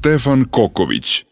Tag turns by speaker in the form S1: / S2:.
S1: Stefan Koković.